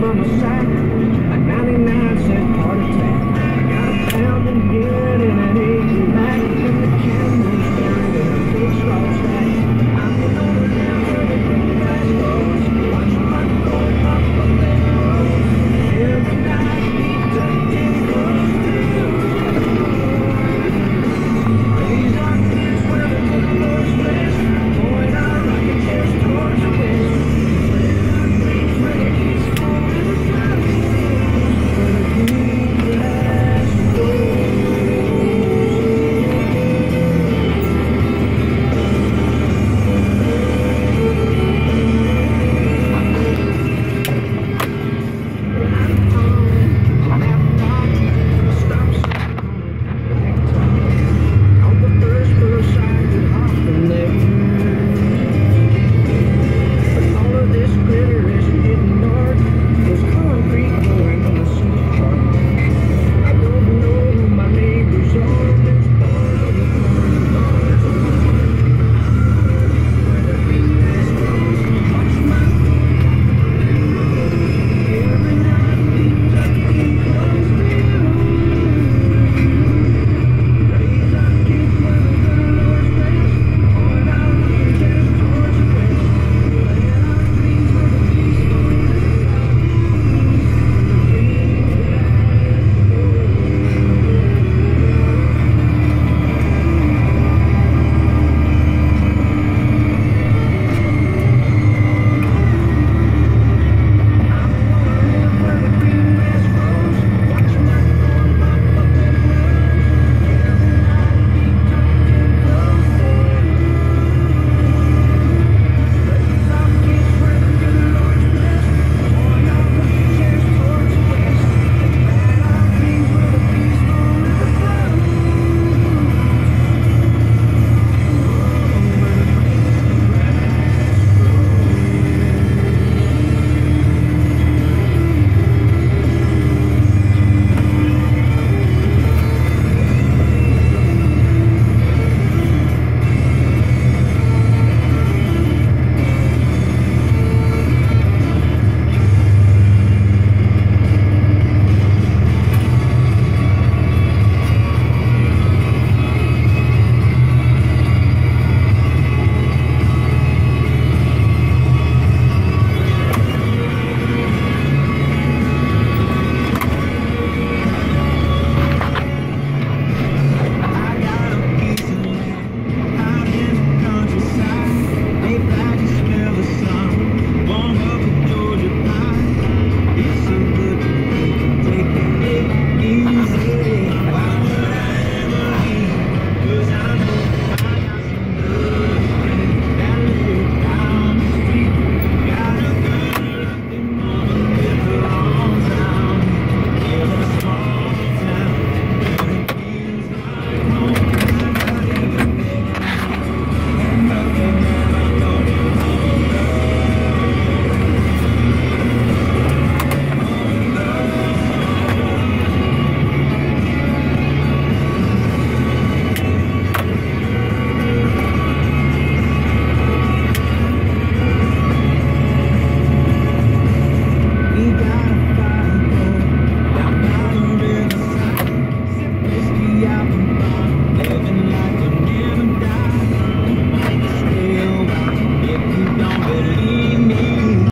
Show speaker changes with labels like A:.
A: from a sack.